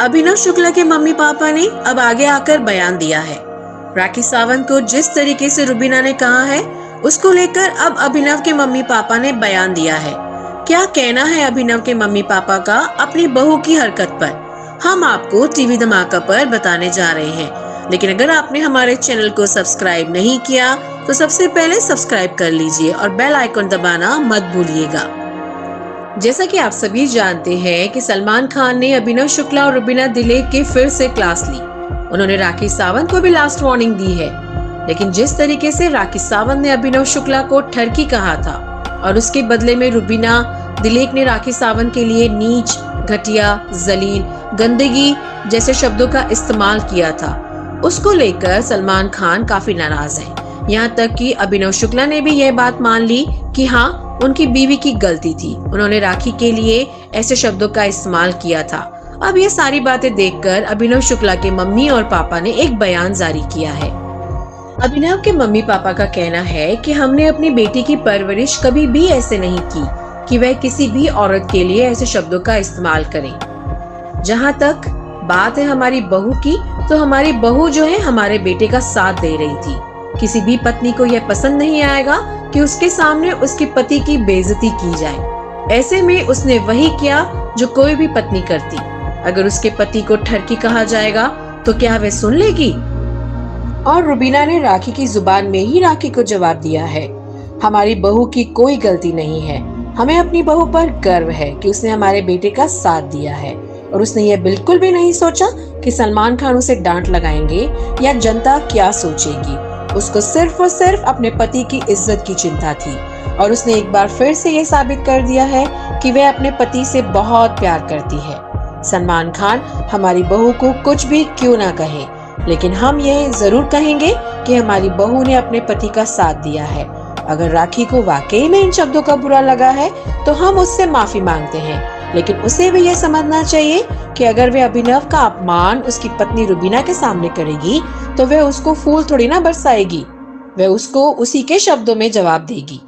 अभिनव शुक्ला के mummy papa ने अब आगे आकर बयान दिया है। राखी सावंत को जिस तरीके से रुबीना ने कहा है, उसको लेकर अब अभिनव के मम्मी पापा ने बयान दिया है। क्या कहना है अभिनव के मम्मी पापा का अपनी बहू की हरकत पर? हम आपको टीवी धमाका पर बताने जा रहे हैं। लेकिन अगर आपने हमारे चैनल को सब्सक्राइब नहीं किया तो सबसे पहले सब्सक्राइब कर लीजिए और बेल आइकन दबाना मत भूलिएगा। जैसा कि आप सभी जानते हैं कि सलमान खान ने अभिनव शुक्ला और रुबीना दिलेक के फिर से क्लास ली। उन्होंने राखी सावंत को भी लास्ट वार्निंग दी है। लेकिन जिस तरीके से राखी सावंत ने अभिनव शुक्ला को ठरकी कहा था, और उसके बदले में रुबीना दिलेक ने राखी सावंत के लिए नीच, घटिया, जलील, गंदगी जैसे शब्दों का इस्तेमाल किया था। उसको लेकर सलमान खान काफ़ी नाराज़ है। यहाँ तक कि अभिनव शुक्ला ने भी यह बात मान ली कि हाँ उनकी बीवी की गलती थी। उन्होंने राखी के लिए ऐसे शब्दों का इस्तेमाल किया था। अब ये सारी बातें देखकर अभिनव शुक्ला के मम्मी और पापा ने एक बयान जारी किया है। अभिनव के मम्मी पापा का कहना है कि हमने अपनी बेटी की परवरिश कभी भी ऐसे नहीं की कि वह किसी भी औरत के लिए ऐसे शब्दों का इस्तेमाल करें। जहाँ तक बात है हमारी बहू की तो हमारी बहू जो है हमारे बेटे का साथ दे रही थी। किसी भी पत्नी को यह पसंद नहीं आएगा कि उसके सामने उसके पति की बेइज्जती की जाए। ऐसे में उसने वही किया जो कोई भी पत्नी करती। अगर उसके पति को ठरकी कहा जाएगा तो क्या वह सुन लेगी? और रुबीना ने राखी की ज़ुबान में ही राखी को जवाब दिया है, हमारी बहू की कोई गलती नहीं है। हमें अपनी बहू पर गर्व है कि उसने हमारे बेटे का साथ दिया है। और उसने यह बिल्कुल भी नहीं सोचा कि सलमान खान उसे डांट लगाएँगे या जनता क्या सोचेगी। उसको सिर्फ़ और सिर्फ़ अपने पति की इज़्ज़त की चिंता थी और उसने एक बार फिर से ये साबित कर दिया है कि वह अपने पति से बहुत प्यार करती है। सलमान खान, हमारी बहू को कुछ भी क्यों ना कहे, लेकिन हम ये ज़रूर कहेंगे कि हमारी बहू ने अपने पति का साथ दिया है। अगर राखी को वाकई में इन शब्दों का बुरा लगा है तो हम उससे माफ़ी मांगते हैं। लेकिन उसे भी यह समझना चाहिए कि अगर वे अभिनव का अपमान उसकी पत्नी रुबीना के सामने करेगी तो वह उसको फूल थोड़ी ना बरसाएगी। वह उसको उसी के शब्दों में जवाब देगी।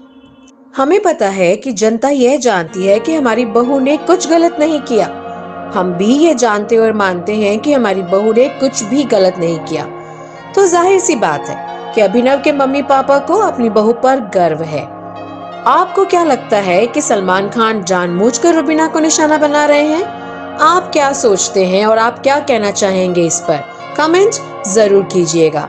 हमें पता है कि जनता यह जानती है कि हमारी बहू ने कुछ गलत नहीं किया। हम भी ये जानते और मानते हैं कि हमारी बहू ने कुछ भी गलत नहीं किया। तो ज़ाहिर सी बात है कि अभिनव के मम्मी पापा को अपनी बहू पर गर्व है। आपको क्या लगता है कि सलमान खान जानबूझकर रुबीना को निशाना बना रहे हैं? आप क्या सोचते हैं और आप क्या कहना चाहेंगे इस पर? कमेंट ज़रूर कीजिएगा।